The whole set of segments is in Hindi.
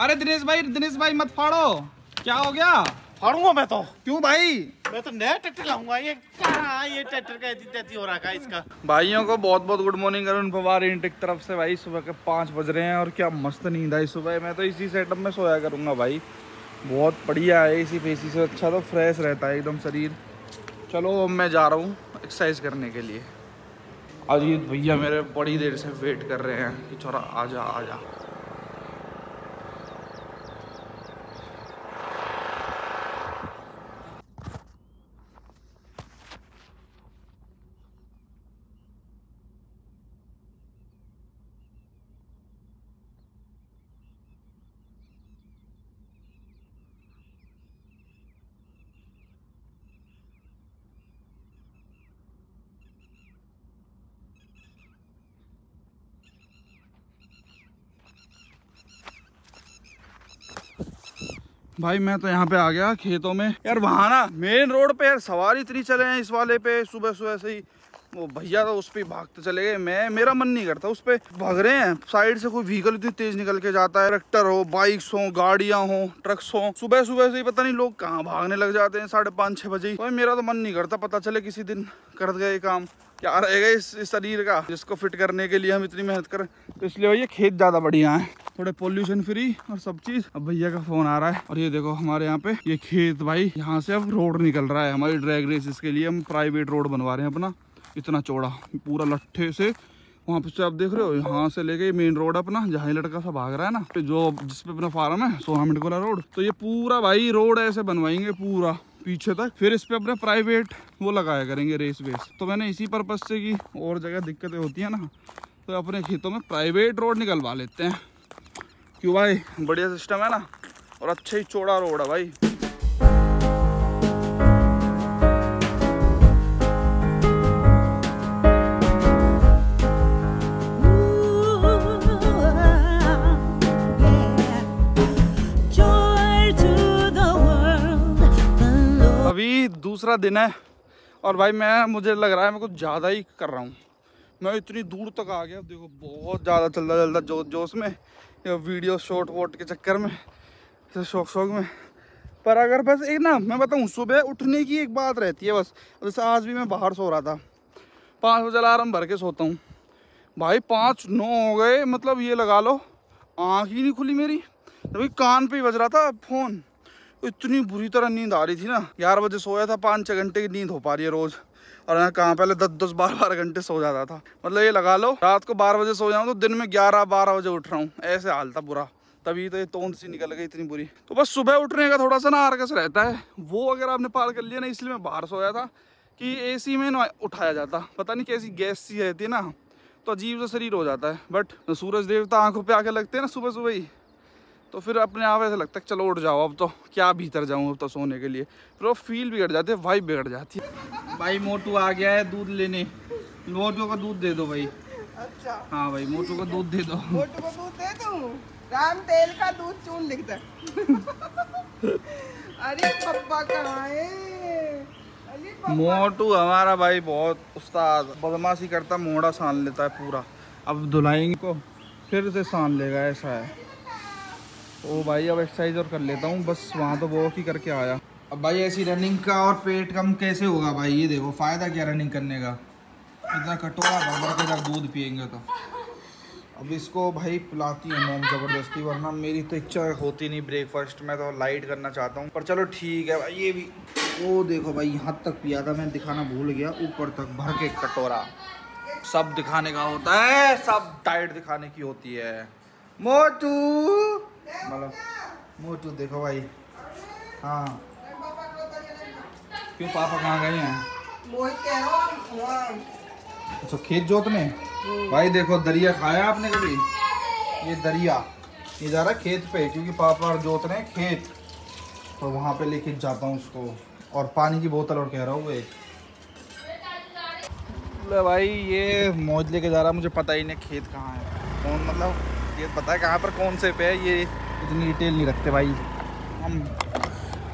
अरे दिनेश भाई दिनेश भाई मत फाड़ो। क्या हो गया? फाड़ूँगा मैं तो। क्यों भाई? मैं तो नया ट्रैक्टर लाऊँगा ये ये ट्रैक्टर का ऐसी तैसी हो रखा है इसका? भाइयों को बहुत बहुत गुड मॉर्निंग अरुण पवार इंटेक तरफ़ से भाई सुबह के पाँच बज रहे हैं और क्या मस्त नींद आई सुबह। मैं तो इसी सेटअप में सोया करूँगा भाई। बहुत बढ़िया है इसी पे इसी से अच्छा तो फ्रेश रहता है एकदम शरीर। चलो अब मैं जा रहा हूँ एक्सरसाइज करने के लिए। अजीत भैया मेरे बड़ी देर से वेट कर रहे हैं कि छोरा आ जा भाई मैं तो यहाँ पे आ गया खेतों में। यार वहाँ ना मेन रोड पे यार सवारी इतनी चले हैं इस वाले पे सुबह सुबह से ही। वो भैया तो उस पर भागते चले गए। मैं मेरा मन नहीं करता उस पर भाग रहे हैं साइड से कोई व्हीकल इतनी तेज निकल के जाता है। ट्रैक्टर हो बाइक्स हो गाड़ियाँ हो ट्रक्स हो। सुबह सुबह से ही पता नहीं लोग कहाँ भागने लग जाते हैं साढ़े पाँच छह बजे तो मेरा तो मन नहीं करता पता चले किसी दिन कर गए काम। क्या रहेगा इस, शरीर का जिसको फिट करने के लिए हम इतनी मेहनत करें तो इसलिए भैया खेत ज़्यादा बढ़िया है। थोड़े पोल्यूशन फ्री और सब चीज़। अब भैया का फ़ोन आ रहा है और ये देखो हमारे यहाँ पे ये खेत भाई, यहाँ से अब रोड निकल रहा है। हमारी ड्रैग रेस इसके लिए हम प्राइवेट रोड बनवा रहे हैं अपना, इतना चौड़ा, पूरा लट्ठे से। वहाँ पे आप देख रहे हो, यहाँ से लेके मेन रोड अपना, जहाँ लड़का सा भाग रहा है ना जो जिसपे अपना फार्म है सोहा मिटकोला रोड तो ये पूरा भाई रोड ऐसे बनवाएँगे पूरा, पीछे तक। फिर इस पे अपने प्राइवेट वो लगाया करेंगे रेस वेस तो मैंने इसी पर्पज से की और जगह दिक्कतें होती है ना तो अपने खेतों में प्राइवेट रोड निकलवा लेते हैं। क्यों भाई? बढ़िया सिस्टम है ना? और अच्छा ही चौड़ा रोड है भाई। अभी दूसरा दिन है और भाई मैं, मुझे लग रहा है मैं कुछ ज़्यादा ही कर रहा हूँ। मैं इतनी दूर तक आ गया, देखो बहुत ज़्यादा चलता चलता जोश जोश में। वीडियो शॉर्ट वोट के चक्कर में शौक शौक में। पर अगर बस एक ना, मैं बताऊँ, सुबह उठने की एक बात रहती है बस। जैसे आज भी मैं बाहर सो रहा था। पाँच बजे अलार्म भर के सोता हूँ। भाई, पाँच नौ हो गए मतलब ये लगा लो, आँख ही नहीं खुली मेरी। तभी कान पे ही बज रहा था फ़ोन। इतनी बुरी तरह नींद आ रही थी ना। ग्यारह बजे सोया था, पाँच छः घंटे की नींद हो पा रही है रोज़। और मैं कहाँ पहले दस दस, बारह बारह घंटे सो जाता था। मतलब ये लगा लो, रात को बारह बजे सो जाऊँ तो दिन में ग्यारह, बारह बजे उठ रहा हूँ। ऐसे हाल था बुरा तभी तो ये तोंद सी निकल गई इतनी बुरी। तो बस सुबह उठने का थोड़ा सा ना आरकस रहता है। वो अगर आपने पार कर लिया ना, इसलिए मैं बाहर सोया था कि एसी में ना उठाया जाता। पता नहीं कैसी गैस सी रहती है ना तो अजीब सा शरीर हो जाता है। बट सूरज देवता आँखों पे आके लगते हैं ना सुबह सुबह ही। तो फिर अपने आप ऐसा लगता है चलो उठ जाओ अब तो क्या भीतर जाऊँ अब तो सोने के लिए। फिर वो फील बिगड़ जाती है वाइब बिगड़ जाती है। भाई मोटू आ गया है दूध लेने। मोटू का दूध दे दो भाई। अच्छा। हाँ भाई मोटू का दूध दे दो। मोटू को दूध दे दो? राम तेल का दूध चून लिखता अरे पप्पा कहाँ है? मोटू हमारा भाई बहुत उस्ताद बदमाशी करता मोड़ा सान लेता है पूरा। अब धुलाएँगे को फिर से सान लेगा ऐसा है। ओ भाई, अब एक्सरसाइज और कर लेता हूँ। बस वहाँ तो वॉक ही करके आया। अब भाई, ऐसी रनिंग का और पेट कम कैसे होगा भाई? ये देखो, फ़ायदा क्या रनिंग करने का? इतना कटोरा भर भर के जब दूध पियेंगे तो। अब इसको भाई पिलाती है मोम ज़बरदस्ती, वरना मेरी तो इच्छा होती नहीं ब्रेकफास्ट में तो लाइट करना चाहता हूँ। पर चलो ठीक है भाई, ये भी वो देखो भाई, यहाँ तक पिया था, मैं दिखाना भूल गया। ऊपर तक भर के कटोरा। सब दिखाने का होता है, सब डाइट दिखाने की होती है। मोटू! मतलब मोटू देखो भाई। हाँ। क्यों पापा कहाँ गए हैं? अच्छा खेत जोतने भाई देखो दरिया खाया आपने कभी? ये दरिया। ये जा रहा है खेत पे क्योंकि पापा जोत रहे हैं खेत। तो वहाँ पे लेके जाता हूँ उसको। और पानी की बोतल और कह रहा हूँ एक। भाई ये मौज लेके जा रहा मुझे पता ही नहीं खेत कहाँ है। कौन मतलब? ये पता है कहाँ पर कौन से पे है? ये इतनी डिटेल नहीं रखते भाई। हम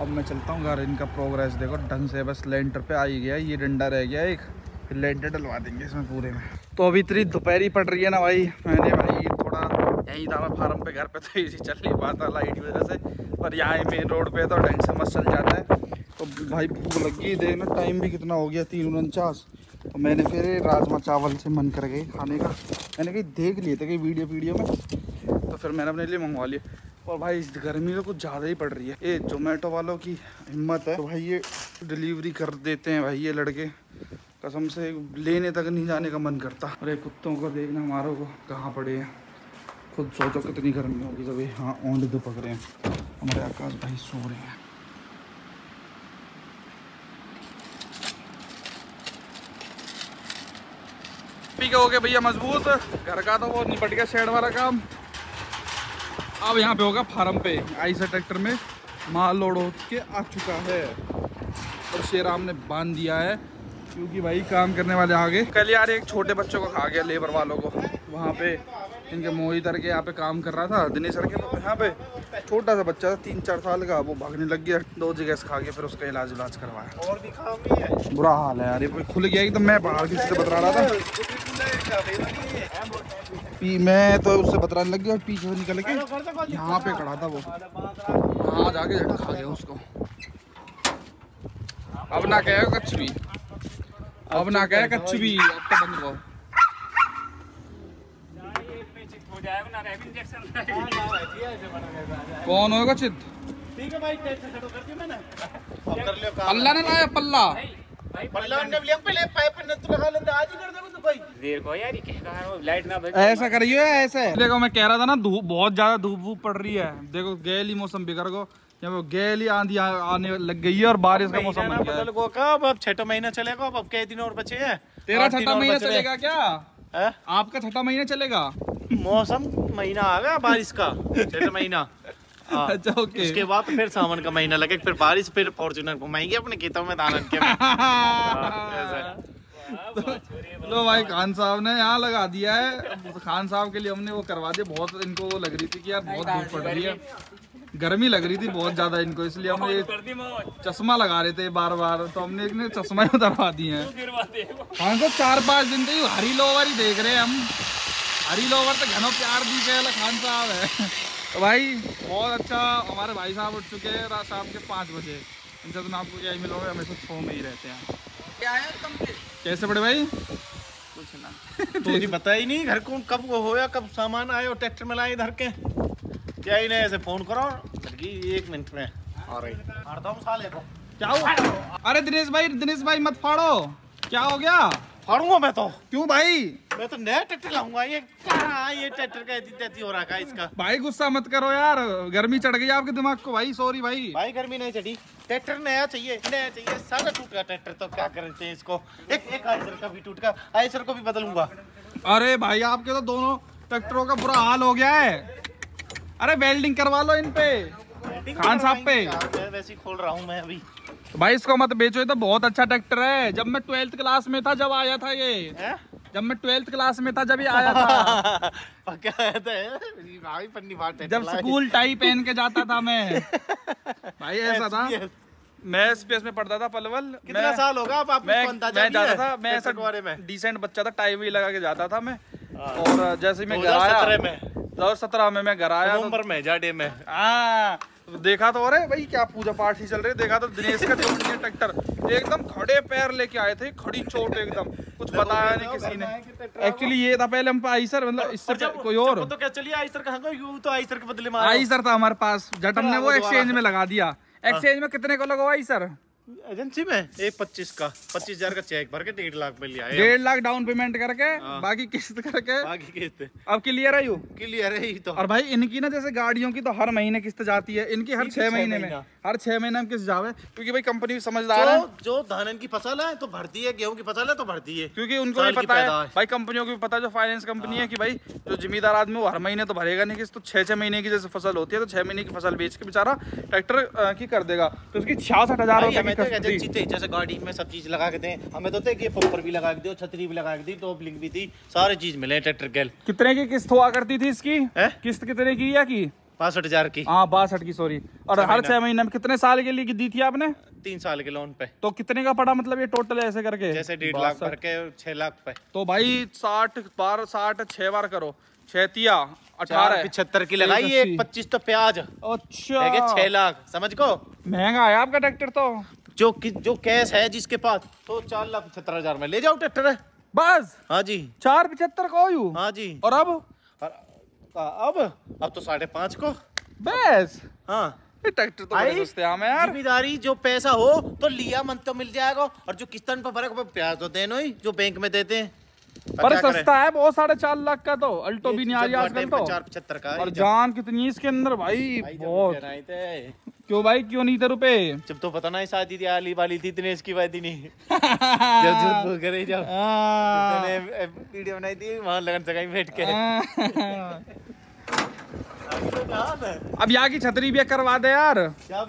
अब मैं चलता हूँ घर, इनका प्रोग्रेस देखो। ढंग से बस लेंटर पे आ ही गया, ये डंडा रह गया एक। फिर लेंटर डलवा देंगे इसमें पूरे में। तो अभी इतनी दोपहरी पड़ रही है ना भाई, मैंने भाई थोड़ा यहीं था मैं फार्म पे, घर पे तो इसी चल नहीं पाता लाइट की वजह से। पर यहाँ मेन रोड पे तो ढंग से मस्त चल जाता है। तो भाई भूख लगी देखना टाइम भी कितना हो गया, तीन उनचास। तो मैंने फिर राजमा चावल से मन कर गई खाने का। मैंने कहीं, देख लिए थे कहीं वीडियो वीडियो में? तो फिर मैंने अपने लिए मंगवा लिया। और भाई, इस गर्मी तो कुछ ज़्यादा ही पड़ रही है। ये जोमेटो वालों की हिम्मत है। तो भाई, ये डिलीवरी कर देते हैं भाई, ये लड़के। कसम से लेने तक नहीं जाने का मन करता। अरे, कुत्तों को देखना हमारों को। कहाँ पड़े हैं? खुद सोचो कितनी गर्मी होगी। जब ये हाँ ओंड दो पकड़े हैं। हमारे आकाश भाई सो रहे हैं। ठीक के हो गए भैया मज़बूत। घर का तो वो निपट गया शेड वाला काम। अब यहाँ पे होगा फार्म पे। आई से ट्रैक्टर में माल लोड हो के आ चुका है। और शेराम ने बाँध दिया है, क्योंकि भाई काम करने वाले आगे। कल यार एक छोटे बच्चों को खा गया, लेबर वालों को। वहाँ पे इनके मोहितर के यहाँ पे काम कर रहा था दिनेश सर के तो यहाँ पे। छोटा सा बच्चा था तीन चार साल का वो भागने लग गया दो जगह से खा गया फिर उसका इलाज इलाज करवाया। और भी काम भी है। बुरा हाल है यार ये खुल गया एकदम मैं बाहर किसी से बतरा रहा था। पी मैं तो उससे बतराने लग गया पीछे से निकल के यहाँ पे खड़ा था वो। हाँ जाके झट खा गया उसको। अब ना कहे कच्छ भी। अब ना कहे कुछ भी अब तो बंद करो। कौन होगा चित? ठीक है भाई कर दिया मैंने अब कर लियो काम पल्ला ने लाया पल्ला तो लगा लेंगे आज ही कर दोगे तो भाई। देर को यार ये क्या कहा है वो लाइट ना बज। ऐसा करिए ऐसे देखो मैं कह रहा था ना धूप बहुत ज़्यादा धूप वूप पड़ रही है। देखो गैल मौसम बिगड़ गो जब गैल आंधी आ- आने लग गई है और बारिश का मौसम बन गया। बदल को कब अब छठा महीना चलेगा अब अब कई दिन और बचे हैं। तेरा छठा महीना चलेगा क्या? आपका छठा महीना चलेगा? मौसम महीना आ गया बारिश का छठा महीना। हाँ। अच्छा ओके उसके बाद फिर सावन का महीना लगे फिर बारिश फिर फॉर्चूनर घुमाएँगे अपने खेतों में धान के। में। लो भाई खान साहब ने यहाँ लगा दिया है। खान साहब के लिए हमने वो करवा दिया। बहुत इनको वो लग रही थी कि यार बहुत धूप पड़ रही है। गर्मी लग रही थी बहुत ज़्यादा इनको इसलिए हमने ये चश्मा लगा रहे थे बार बार। तो हमने इतने चश्मा ही उतरवा दिए हैं। खान साहब चार पाँच दिन से हरी लोवर ही देख रहे हैं हम। हरी लोवर तो घनो प्यार दी गए खान साहब है। तो भाई। बहुत अच्छा हमारे भाई साहब उठ चुके हैं रात शाम के पाँच बजे। इनसे तो मैं आपको क्या ही मिलोगे हमेशा छो में ही रहते हैं। क्या है कैसे? बड़े भाई? कुछ ना। तो जी पता ही नहीं घर कौन कब वो होया कब सामान आए और ट्रैक्टर में लाए इधर के? क्या ही नहीं ऐसे फ़ोन करो? लड़की एक मिनट में। आ रही। साले को। क्या हुआ? अरे दिनेश भाई दिनेश भाई मत फाड़ो। क्या हो गया? फाड़ूँगा मैं तो। क्यों भाई? मैं तो नया ट्रैक्टर लाऊँगा। ये क्या ये ट्रैक्टर का ऐसी तैसी हो रखा है इसका? भाई गुस्सा मत करो यार। गर्मी चढ़ गई आपके दिमाग को भाई सॉरी भाई। भाई गर्मी नहीं चढ़ी। ट्रैक्टर नया चाहिए नया चाहिए। सारा टूट गया ट्रैक्टर तो क्या करते हैं इसको एक एक आयसर का भी टूट गया आयसर को भी बदलूँगा। अरे भाई आपके तो दोनों ट्रैक्टरों का बुरा हाल हो गया है। अरे वेल्डिंग करवा लो इन पे। खान साहब पे। वैसे खोल रहा हूँ मैं अभी। भाई इसको मत बेचो ये तो बहुत अच्छा ट्रैक्टर है। जब मैं ट्वेल्थ क्लास में था जब आया था ये। हैं? जब मैं ट्वेल्थ क्लास में था जब ये आया था। भाई पन्नी फाड़ जब स्कूल टाई पहन के जाता था मैं। भाई ऐसा था। मैं स्पेस में पढ़ता था पलवल। कितना मैं- साल होगा आपको मैं मैं जाता था मैं ऐसा बारे में? डिसेंट बच्चा था टाई भी लगा के जाता था मैं। हाँ। और जैसे मैं घर आया दो हज़ार सत्रह में। मैं घर आया तो नवंबर में जाडे में। हाँ। तो देखा तो अरे भाई क्या पूजा पाठ ही चल रही देखा तो दिनेश का जो ट्रैक्टर एकदम खड़े पैर लेके आए थे खड़ी चोट एकदम। कुछ बताया नहीं किसी ने। एक्चुअली ये था पहले हम आईसर आई सर मतलब इससे कोई और। तो क्या चलिए कहाँ को? यूँ तो आईसर के बदले में आईसर आई सर था हमारे पास जट ने वो वो एक्सचेंज में लगा दिया। एक्सचेंज में कितने को लगवाई सर एजेंसी में? एक पच्चीस का पच्चीस हज़ार का चेक भर के डेढ़ लाख में लिया डेढ़ लाख डाउन पेमेंट करके हाँ। बाकी किस्त करके। बाकी किस्त। अब क्लियर है यू? क्लियर है ही तो। और भाई इनकी ना जैसे गाड़ियों की तो हर महीने किस्त जाती है। इनकी हर छह छह महीने में। हर छह महीने में किस्त जावे। क्योंकि भाई कंपनी भी समझदार है। जो जो धान की फ़सल है तो भरती है गेहूँ की फ़सल है तो भरती है। क्योंकि उनको भी पता है। भाई कंपनियों को भी पता है जो फाइनेंस कंपनी है कि भाई जो जिम्मेदार आदमी वो हर महीने तो भरेगा नहीं किस्त। तो छह छह महीने की जैसे फ़सल होती है तो छह महीने की फ़सल बेच के बेचारा ट्रैक्टर की कर देगा। तो उसकी छियासठ हज़ार रुपए हमें तो एजेंसी जैसे गाड़ी में सब चीज़ लगा के दें हमें तो थे कि भी लगा के दो छतरी भी लगा के दी टॉप लिंक भी थी सारी चीज़ मिले ट्रैक्टर के कितने की किस्त हुआ करती थी इसकी? किस्त कितने की या की? बासठ हज़ार की। हाँ बासठ की सॉरी और हर छह महीने में कितने साल के लिए दी थी आपने? तीन साल के लोन पे। तो कितने का पड़ा मतलब ये टोटल ऐसे करके? जैसे डेढ़ लाख। भर के छह लाख पे। तो भाई साठ बार साठ छह बार करो। छैतिया अठारह पिछहत्तर की लगाई एक पच्चीस तो प्याज। अच्छा। छह लाख समझ को महँगा है आपका ट्रैक्टर तो। जो कि जो कैश है जिसके पास तो चार लाख पचहत्तर हज़ार में ले जाओ ट्रैक्टर है बस? हाँ जी। चार पिछहत्तर को यू हाँ जी। और अब? और अब? अब तो साढ़े पाँच को। बस? हाँ। ट्रैक्टर तो सस्ते यार। ज़िम्मेदारी जो पैसा हो तो लिया मन तो मिल जाएगा। और जो किस्तन पर फ़र्क प्याज तो देनो ही जो बैंक में देते हैं। पर सस्ता है बहुत साढ़े चार लाख का तो। अल्टो भी नहीं आ रही आजकल तो। चार पचहत्तर का और जान कितनी इसके अंदर भाई बहुत। क्यों भाई? क्यों नहीं थे रुपए? जब तो पता नहीं शादी थी आली वाली थी इतने इसकी ही नहीं। जब बोल करे जब। हाँ। मैंने वीडियो बनाई थी वहाँ लगन सगाई बैठ के। अभी तो है। अब यहाँ की छतरी भी करवा दे यार।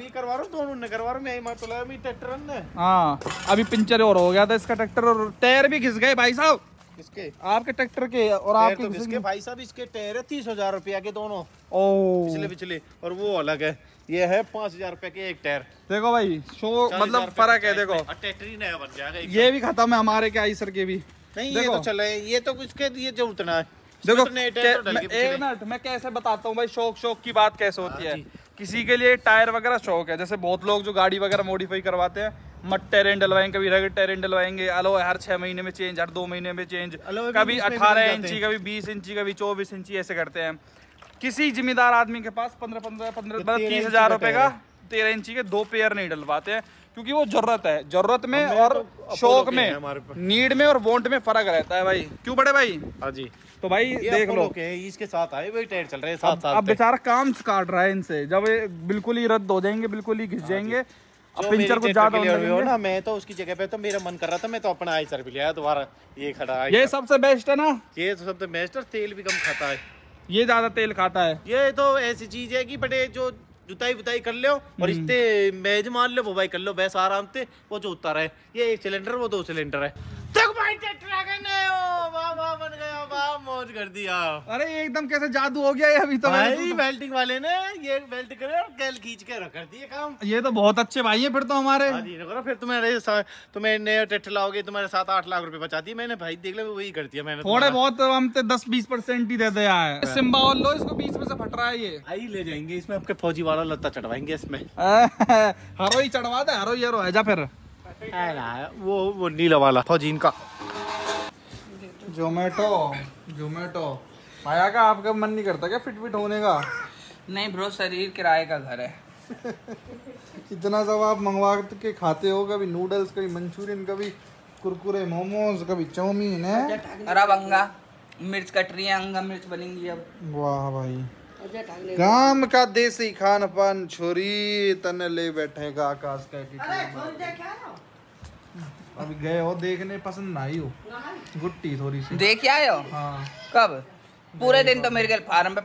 करवा रहा हूँ? दोनों ने करवा रहा हूँ तो ट्रैक्टर ने। हाँ अभी पिंचर और हो गया था इसका ट्रैक्टर और टायर भी घिस गए भाई साहब। किसके? आपके ट्रैक्टर के और आपके तो किसके भाई साहब इसके टायर है तीस हज़ार रुपया के दोनों। ओ पिछले पिछले और वो अलग है। ये है पाँच हज़ार रुपए के एक टायर। देखो भाई शो मतलब फ़र्क है देखो। ट्रैक्टर ही नया बन जाएगा ये भी खत्म है हमारे के आईसर के भी। नहीं ये तो चले ये तो इसके ये जो उतना है? देखो तो तो कै- डल के एक मिनट मैं कैसे बताता हूँ भाई शौक शौक की बात कैसे होती हाँ है? किसी के लिए टायर वगैरह शौक है जैसे बहुत लोग जो गाड़ी वगैरह मॉडिफाई करवाते हैं मट टेरेन डलवाएँगे कभी रगड़ टेरेन डलवाएँगे अलो हर छह महीने में चेंज हर दो महीने में चेंज कभी अठारह इंची कभी बीस इंची कभी चौबीस इंची ऐसे करते हैं। किसी जिम्मेदार आदमी के पास पंद्रह पंद्रह पंद्रह 13 तीस हज़ार रुपए का तेरह इंची के दो पेयर नहीं डलवाते हैं क्योंकि वो ज़रूरत है। ज़रूरत में और तो शौक में हैं। नीड में और वांट में फ़र्क रहता है भाई। क्यों बड़े भाई? हाँ जी। तो भाई देख लो। इसके साथ आए वही टायर चल रहे हैं अब, साल अब बेचारा काम काट रहा है इनसे। जब ये बिल्कुल ही रद्द हो जाएँगे बिल्कुल ही घिस जाएँगे अब जो मेरी पिंचर को ज़्यादा हो ना मैं तो उसकी जगह पे तो मेरा मन कर रहा था मैं तो अपना आई सर भी लिया दोबारा ये खड़ा ये सबसे बेस्ट है ना। ये सबसे तो बेस्ट है तेल भी कम खाता है। ये ज़्यादा तेल खाता है। ये तो ऐसी चीज़ है कि बड़े जो जुताई बुताई कर लो और इसते मेज मान लो वो भाई कर लो बैस आराम से वो जो उतर है ये एक सिलेंडर वो दो सिलेंडर है देखो भाई ट्रैक्टर आ गए नए हो वाह वाह बन गया वाह मौज कर दिया अरे ये एकदम कैसे जादू हो गया ये अभी तो भाई तो- वेल्डिंग वाले ने ये वेल्ड करे और कैल खींच के रख कर दिए काम। ये तो बहुत अच्छे भाई हैं फिर तो हमारे। हाँ फिर तुम्हारे तुम्हें नया ट्रैक्टर लाओगे तुम्हारे सात आठ लाख रुपए बचा दिए मैंने। भाई देख लो वही कर दिया मैंने थोड़े बहुत हम तो दस बीस परसेंट ही दे दे यार। सिम्बा और लो इसको बीच में से फट रहा है ये। आई ले जाएँगे इसमें आपके फौजी वाला लत्ता चढ़वाएँगे इसमें। हरो ही चढ़वा दे हरो ही हरो है जा फिर वो वो नीला वाला फौजी इनका। जोमेटो जोमेटो। आया का आपका मन नहीं करता क्या फिट फिट होने का? नहीं ब्रो शरीर किराए का घर है। इतना सब आप मंगवा के खाते हो कभी नूडल्स कभी मंचूरियन कभी कुरकुरे मोमोज कभी चाउमीन है? और अब अंगा मिर्च कट रही है अंगा मिर्च बनेंगी अब। वाह भाई। गाँव का। देसी खान पान छोरी तने ले बैठेगा आकाश का। अभी गए हो देखने पसंद ना आई हो। गुट्टी थोड़ी सी। देख आए हो? हाँ। कब? पूरे दिन तो मेरे घर फार्म पे